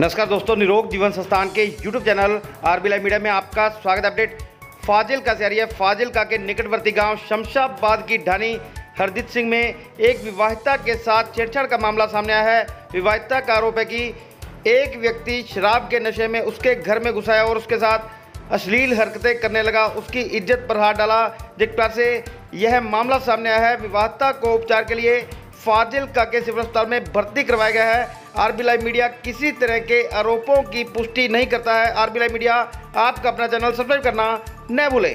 नमस्कार दोस्तों, निरोग जीवन संस्थान के YouTube channel RB live media में आपका स्वागत अपडेट। फाजिल का रही है। फाजिल का के निकटवर्ती गाँव शमशाबाद की ढानी हरदीप सिंह में एक विवाहिता के साथ छेड़छाड़ का मामला सामने आया है। विवाहिता का आरोप है कि एक व्यक्ति शराब के नशे में उसके घर में घुसाया और उसके साथ अश्लील हरकतें करने लगा। उसकी इज़्ज़त पर हाथ डाला। जिस प्रकार से यह मामला सामने आया है, विवाहिता को उपचार के लिए फाजिल का के सिविल अस्पताल में भर्ती करवाया गया है आरबी लाइव मीडिया किसी तरह के आरोपों की पुष्टि नहीं करता है आरबी लाइव मीडिया आपका अपना चैनल सब्सक्राइब करना न भूले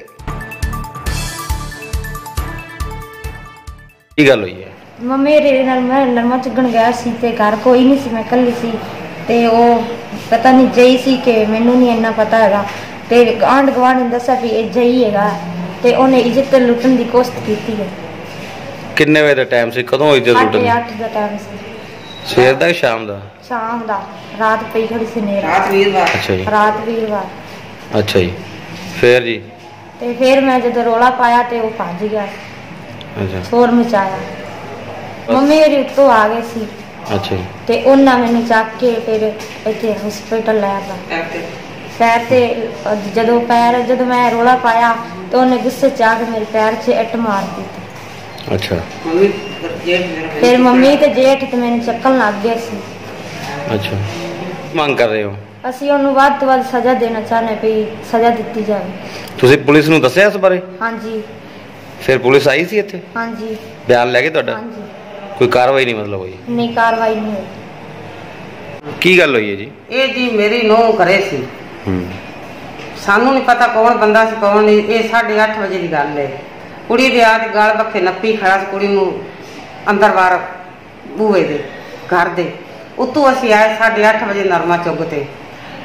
ਕੀ ਗੱਲ ਹੋਈ ਹੈ ਮੈਂ ਮੇਰੇ ਨਾਲ ਮੈਂ ਨਰਮਾ ਚੁਗਣ ਗਿਆ ਸੀ ਤੇ ਘਰ ਕੋਈ ਨਹੀਂ ਸੀ ਮੈਂ ਇਕੱਲੀ ਸੀ ਤੇ ਉਹ ਪਤਾ ਨਹੀਂ ਜਈ ਸੀ ਕਿ ਮੈਨੂੰ ਨਹੀਂ ਇੰਨਾ ਪਤਾ ਹੈਗਾ ਤੇ ਆਂਢ ਗੁਆਂਢ ਨੇ ਦੱਸਿਆ ਵੀ ਇਹ ਜਈ ਹੈਗਾ ਤੇ ਉਹਨੇ ਇੱਜ਼ਤ ਲੁੱਟਣ ਦੀ ਕੋਸ਼ਿਸ਼ ਕੀਤੀ ਹੈ ਕਿੰਨੇ ਵਜੇ ਦਾ ਟਾਈਮ ਸੀ? ਕਦੋਂ ਹੋਈ ਤੇ ਸਾਢੇ ਲੁੱਟਣ ਅੱਠ ਦਾ ਟਾਈਮ ਸੀ। ਸਵੇਰ ਦਾ ਕਿ ਸ਼ਾਮ ਦਾ? ਸ਼ਾਮ ਦਾ। ਰਾਤ ਪਈ ਖੜੀ ਸੀ ਨੇਰਾ। ਰਾਤ ਵੀਰਵਾਰ ਅੱਛਾ ਜੀ। ਰਾਤ ਵੀਰਵਾਰ ਅੱਛਾ ਜੀ। ਫੇਰ ਜੀ? ਤੇ ਫਿਰ ਮੈਂ ਜਦੋਂ ਰੋਲਾ ਪਾਇਆ ਤੇ ਉਹ ਭੱਜ ਗਿਆ। ਅੱਛਾ। ਸ਼ੋਰ ਮਚਾਇਆ। ਮੰਮੀ ਮੇਰੀ ਉੱਤੋਂ ਆ ਗਏ ਸੀ। ਅੱਛਾ ਜੀ। ਤੇ ਉਹਨਾਂ ਮੈਨੂੰ ਚੱਕ ਕੇ ਫਿਰ ਇੱਥੇ ਹਸਪੀਟਲ ਲੈ ਐਕਟਿਵ ਪੈਰ ਤੇ? ਜਦੋਂ ਪੈਰ ਜਦੋਂ ਮੈਂ ਰੋਲਾ ਪਾਇਆ ਤਾਂ ਉਹਨੇ ਗੁੱਸੇ ਚ ਆ ਕੇ ਮੇਰੇ ਪੈਰ 'ਚ ਇੱਟ ਮਾਰ ਦਿੱਤੀ। ਅੱਛਾ। ਮੰਮੀ ਜੇਠ ਮੇਰਾ ਫਿਰ ਮੰਮੀ ਤੇ ਜੇਠ ਤੇ ਮੈਨੂੰ ਚੱਕਣ ਲੱਗ ਗਏ ਸੀ। ਅੱਛਾ। ਮੰਗ ਕਰ ਰਹੇ ਹੋ? ਅਸੀਂ ਉਹਨੂੰ ਵੱਧ ਤੋਂ ਵੱਧ ਸਜ਼ਾ ਦੇਣਾ ਚਾਹੁੰਦੇ ਵੀ ਸਜ਼ਾ ਦਿੱਤੀ ਜਾਵੇ। ਤੁਸੀਂ ਪੁਲਿਸ ਨੂੰ ਦੱਸਿਆ ਇਸ ਬਾਰੇ? ਹਾਂਜੀ। ਫਿਰ ਪੁਲਿਸ ਆਈ ਸੀ ਇੱਥੇ? ਹਾਂਜੀ। ਬਿਆਨ ਲੈ ਕੇ ਤੁਹਾਡਾ? ਹਾਂਜੀ। ਕੋਈ ਕਾਰਵਾਈ ਨਹੀਂ ਮਤਲਬ ਹੋਈ? ਨਹੀਂ ਕਾਰਵਾਈ ਨਹੀਂ ਹੋਈ। ਕੀ ਗੱਲ ਹੋਈ ਹੈ ਜੀ? ਇਹ ਜੀ ਮੇਰੀ ਨੂੰਹ ਘਰੇ ਸੀ। ਹੂੰ। ਸਾਨੂੰ ਨਹੀਂ ਪਤਾ ਕੌਣ ਬੰਦਾ ਸੀ ਕੌਣ ਨਹੀਂ। ਇਹ 8:30 ਵਜੇ ਦੀ ਗੱਲ ਹੈ। ਕੁੜੀ ਦੇ ਆ ਦੀ ਗਲ ਬੱਖੇ ਨੱਪੀ ਖੜਾ ਸੀ ਕੁੜੀ ਨੂੰ ਅੰਦਰ ਬਾਹਰ ਬੂਹੇ ਦੇ ਘਰ ਦੇ। ਉਤੋਂ ਅਸੀਂ ਆਏ 8:30 ਵਜੇ ਨਰਮਾ ਚੁੱਗ ਤੇ।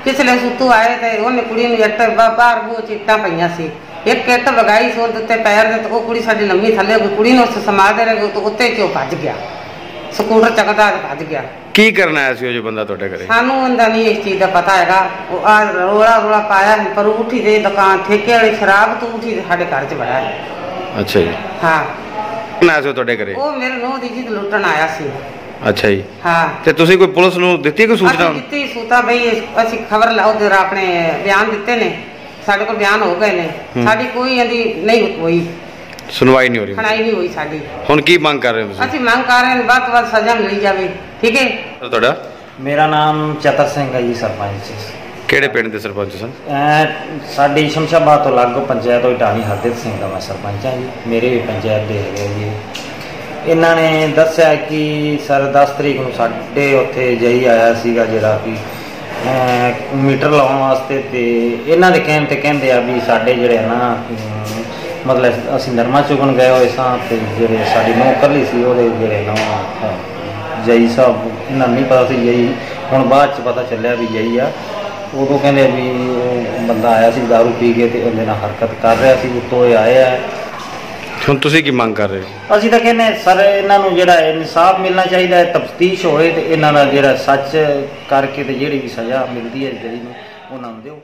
ਪਿਛਲੇ ਸੁੱਤੂ ਆਏ ਤੇ ਉਹਨੇ ਕੁੜੀ ਨੂੰ ਬਾ- ਬਾਹਰ ਬੂਹ ਚਿੱਟਾਂ ਪਈਆਂ ਸੀ। ਇੱਕ ਇੱਟ ਵਗਾਈ ਸੋਰ ਦੇ ਉੱਤੇ ਪੈਰ ਦੇ ਤੇ ਉਹ ਕੁੜੀ ਸਾਡੀ ਲੰਮੀ ਥੱਲੇ ਕੁੜੀ ਨੂੰ ਉਸ ਸਮਾਦੇ ਰਹੇ ਤੇ ਉੱਤੇ ਕਿਉਂ ਭੱਜ ਗਿਆ। ਸਕੂਟਰ ਚੱਕਦਾ ਭੱਜ ਗਿਆ। ਕੀ ਕਰਨ ਆਇਆ ਸੀ ਉਹ ਜੋ ਬੰਦਾ ਤੁਹਾਡੇ ਘਰੇ? ਸਾਨੂੰ ਉਹਦਾ ਨਹੀਂ ਇਸ ਚੀਜ਼ ਦਾ ਪਤਾ ਹੈਗਾ। ਉਹ ਆ ਰੋਲਾ ਰੋਲਾ ਪਾਇਆ ਪਰ ਉਠੀ ਦੇ ਦੁਕਾਨ ਠੇਕੇ ਵਾਲੀ ਸ਼ਰਾਬ ਤੋਂ ਉਠੀ ਦੇ ਸਾਡੇ ਘਰ 'ਚ ਹੈ। ਅੱਛਾ ਜੀ। ਹਾਂ। ਆਇਆ ਸੀ ਤੁਹਾਡੇ ਘਰੇ? ਉਹ ਮੇਰੇ ਨੂੰਹ ਦੀ ਜਿੱਦ ਲੁੱਟਣ ਆਇਆ ਸੀ। ਅੱਛਾ ਜੀ। ਹਾਂ। ਤੇ ਤੁਸੀਂ ਕੋਈ ਪੁਲਿਸ ਨੂੰ ਦਿੱਤੀ ਕੋਈ ਸੂਚਨਾ? ਅਸੀਂ ਦਿੱਤੀ ਸੂਤਾ ਬਈ ਅਸੀਂ ਖਬਰ ਲਾਓ ਤੇ ਆਪਣੇ ਬਿਆਨ ਦਿੱਤੇ ਨੇ। ਸਾਡੇ ਕੋਲ ਬਿਆਨ ਹੋ ਗਏ ਨੇ। ਸਾਡੀ ਕੋਈ ਇਹਦੀ ਨਹੀਂ ਹੋਈ। ਸੁਣਵਾਈ ਨਹੀਂ ਹੋ ਰਹੀ। ਖਣਾਈ ਨਹੀਂ ਹੋਈ ਸਾਡੀ। ਹੁਣ ਕੀ ਮੰਗ ਕਰ ਰਹੇ ਹੋ ਤੁਸੀਂ? ਅਸੀਂ ਮੰਗ ਕਰ ਰਹੇ ਹਾਂ ਵੱਧ ਵੱਧ ਸਜ਼ਾ ਮਿਲੀ ਜਾਵੇ। ਠੀਕ ਹੈ? ਤੁਹਾਡਾ? ਮੇਰਾ ਨਾਮ ਚਤਰ ਸਿੰਘ ਹੈ ਜੀ ਸਰਪੰਚ। ਕਿਹੜੇ ਪਿੰਡ ਦੇ ਸਰਪੰਚ ਸਨ? ਐ, ਸਾਡੀ ਸ਼ਮਸ਼ਾਬਾਦ ਤੋਂ ਲਾਗੋ ਪੰਚਾਇਤ ਹੋਈ ਢਾਣੀ ਹਰਦੇਵ ਸਿੰਘ ਦਾ ਮੈਂ ਸਰਪੰਚ ਹਾਂ ਜੀ। ਮੇਰੇ ਵੀ ਪੰਚਾਇਤ ਦੇ ਹੈਗੇ ਜੀ। ਇਹਨਾਂ ਨੇ ਦੱਸਿਆ ਕਿ ਸਰ 10 ਤਰੀਕ ਨੂੰ ਸਾਡੇ ਉੱਥੇ ਜਈ ਆਇਆ ਸੀਗਾ ਜਿਹੜਾ ਕਿ ਮੀਟਰ ਲਾਉਣ ਵਾਸਤੇ ਤੇ ਇਹਨਾਂ ਦੇ ਕਹਿਣ ਤੇ ਕਹਿੰਦੇ ਆ ਵੀ ਸਾਡੇ ਜਿਹੜੇ ਨਾ ਮਤਲਬ ਅਸੀਂ ਨਰਮਾ ਚੁਗਣ ਗਏ ਹੋਏ ਸਾਂ ਤੇ ਜਿਹੜੇ ਸਾਡੀ ਨੌ ਸੀ ਉਹਦੇ ਜਿਹੜੇ ਨਾ, ਜਈ ਸਾਹਿਬ, ਇਹਨਾਂ ਨੂੰ ਨਹੀਂ ਪਤਾ ਸੀ ਜਈ। ਹੁਣ ਬਾਅਦ ਚ ਪਤਾ ਚੱਲਿਆ ਵੀ ਜਈ ਆ। ਉਦੋਂ ਕਹਿੰਦੇ ਵੀ ਉਹ ਬੰਦਾ ਆਇਆ ਸੀ दारू ਪੀ ਕੇ ਤੇ ਉਹਦੇ ਨਾਲ ਹਰਕਤ ਕਰ ਰਿਹਾ ਸੀ ਉੱਤੋਂ ਇਹ ਆਏ ਆ ਹੁਣ ਤੁਸੀਂ ਕੀ ਮੰਗ ਕਰ ਰਹੇ ਹੋ? ਅਸੀਂ ਤਾਂ ਕਹਿੰਦੇ ਸਰ ਇਹਨਾਂ ਨੂੰ ਜਿਹੜਾ ਇਨਸਾਫ ਮਿਲਣਾ ਚਾਹੀਦਾ ਹੈ ਤਫਤੀਸ਼ ਹੋਏ ਤੇ ਇਹਨਾਂ ਦਾ ਜਿਹੜਾ ਸੱਚ ਕਰਕੇ ਤੇ ਜਿਹੜੀ ਵੀ ਸਜ਼ਾ ਮਿਲਦੀ ਹੈ ਜਿਹੜੀ ਨੂੰ ਉਹਨਾਂ ਨੂੰ ਦਿਓ।